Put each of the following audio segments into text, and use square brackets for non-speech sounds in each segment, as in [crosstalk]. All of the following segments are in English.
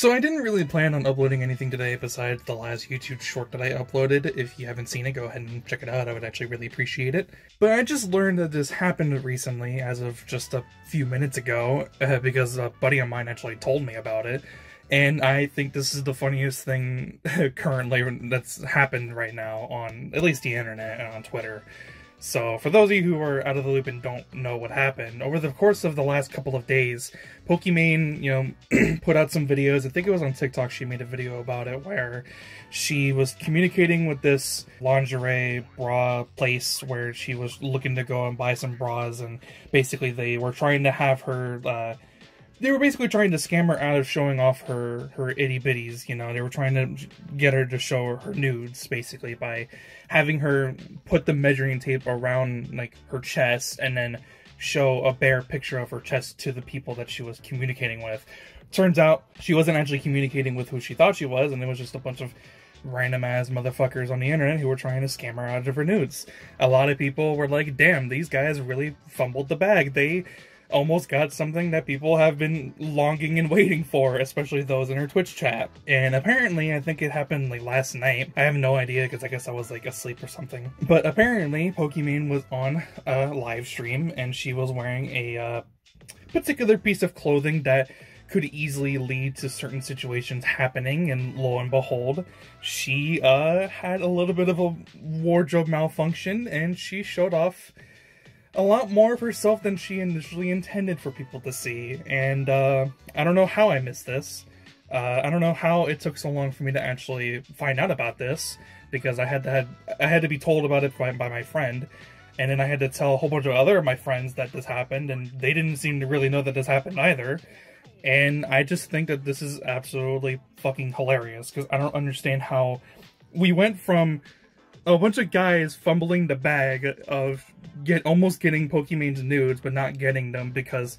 So I didn't really plan on uploading anything today besides the last YouTube short that I uploaded. If you haven't seen it, go ahead and check it out. I would actually really appreciate it. But I just learned that this happened recently, as of just a few minutes ago, uh, because a buddy of mine actually told me about it. And I think this is the funniest thing [laughs] currently that's happened right now on at least the internet and on Twitter. So, for those of you who are out of the loop and don't know what happened, over the course of the last couple of days, Pokimane, you know, [clears throat] put out some videos. I think it was on TikTok. She made a video about it where she was communicating with this lingerie bra place where she was looking to go and buy some bras, and basically they were trying to have her. Uh, they were basically trying to scam her out of showing off her her itty bitties. You know, they were trying to get her to show her, nudes, basically by having her put the measuring tape around like her chest and then show a bare picture of her chest to the people that she was communicating with. Turns out she wasn't actually communicating with who she thought she was, and it was just a bunch of random ass motherfuckers on the internet who were trying to scam her out of her nudes. A lot of people were like, damn, these guys really fumbled the bag. They almost got something that people have been longing and waiting for, especially those in her Twitch chat. And apparently, I think it happened like last night. I have no idea because I guess I was like asleep or something. But apparently, Pokimane was on a live stream and she was wearing a uh, particular piece of clothing that could easily lead to certain situations happening and lo and behold she uh had a little bit of a wardrobe malfunction and she showed off a lot more of herself than she initially intended for people to see. And uh, I don't know how I missed this. Uh, I don't know how it took so long for me to actually find out about this because I had to had I had to be told about it by, by my friend, and then I had to tell a whole bunch of other of my friends that this happened, and they didn't seem to really know that this happened either. And I just think that this is absolutely fucking hilarious because I don't understand how we went from a bunch of guys fumbling the bag of get almost getting Pokimane's nudes, but not getting them because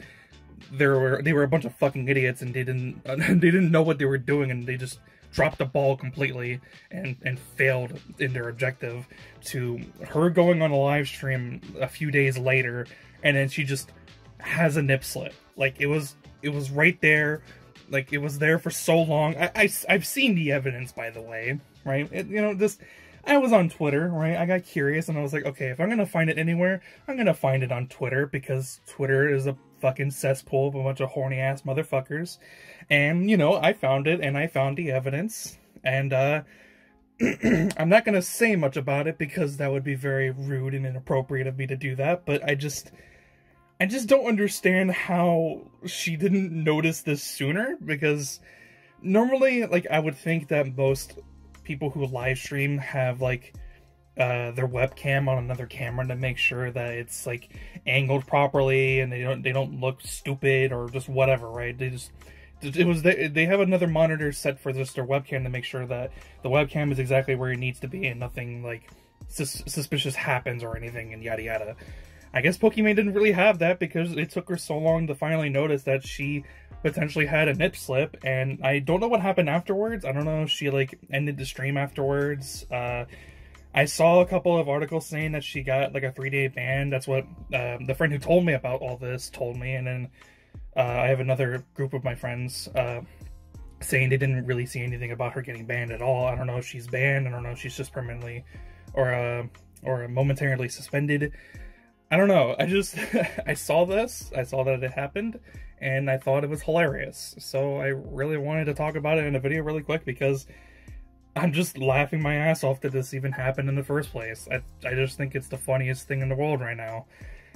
there were they were a bunch of fucking idiots and they didn't [laughs] they didn't know what they were doing and they just dropped the ball completely and and failed in their objective to her going on a live stream a few days later and then she just has a nip slip. Like it was it was right there. Like it was there for so long. I, I i've seen the evidence by the way right? It, you know this I was on Twitter, right? I got curious and I was like, okay, if I'm gonna find it anywhere, I'm gonna find it on Twitter because Twitter is a fucking cesspool of a bunch of horny ass motherfuckers. And, you know, I found it and I found the evidence. And, uh, [clears throat] I'm not gonna say much about it because that would be very rude and inappropriate of me to do that, but I just. I just don't understand how she didn't notice this sooner because normally like I would think that most people who live stream have like uh, their webcam on another camera to make sure that it's like angled properly and they don't they don't look stupid or just whatever, right? They just it was they, they have another monitor set for just their webcam to make sure that the webcam is exactly where it needs to be and nothing like sus- suspicious happens or anything and yada yada. I guess Pokimane didn't really have that because it took her so long to finally notice that she potentially had a nip slip and I don't know what happened afterwards. I don't know if she like ended the stream afterwards. Uh, I saw a couple of articles saying that she got like a three day ban. That's what uh, the friend who told me about all this told me. And then uh, I have another group of my friends uh, saying they didn't really see anything about her getting banned at all. I don't know if she's banned. I don't know if she's just permanently or uh, or momentarily suspended. I don't know. I just [laughs] I saw this. I saw that it happened, and I thought it was hilarious. So I really wanted to talk about it in a video really quick because I'm just laughing my ass off that this even happened in the first place. I I just think it's the funniest thing in the world right now,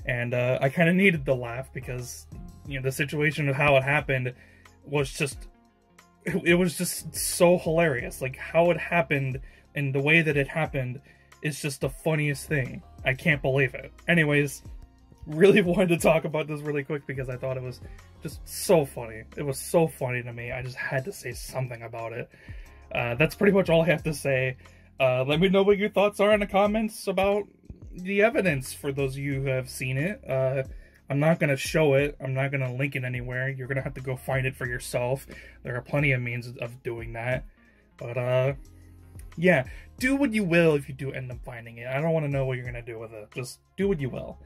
and uh, I kind of needed the laugh because you know the situation of how it happened was just it was just so hilarious. Like how it happened and the way that it happened is just the funniest thing. I can't believe it. Anyways, really [laughs] wanted to talk about this really quick because I thought it was just so funny. It was so funny to me. I just had to say something about it. Uh, that's pretty much all I have to say. Uh, let me know what your thoughts are in the comments about the evidence for those of you who have seen it. Uh, I'm not going to show it. I'm not going to link it anywhere. You're going to have to go find it for yourself. There are plenty of means of doing that. But, uh, yeah, do what you will if you do end up finding it. I don't want to know what you're going to do with it. Just do what you will.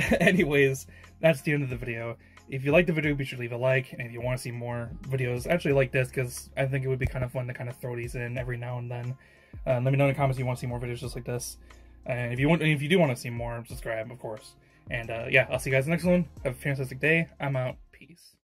[laughs] Anyways, that's the end of the video. If you liked the video, be sure to leave a like. And if you want to see more videos, actually like this, because I think it would be kind of fun to kind of throw these in every now and then. Uh, let me know in the comments if you want to see more videos just like this. And if you want, if you do want to see more, subscribe, of course. And uh, yeah, I'll see you guys next one. Have a fantastic day. I'm out. Peace.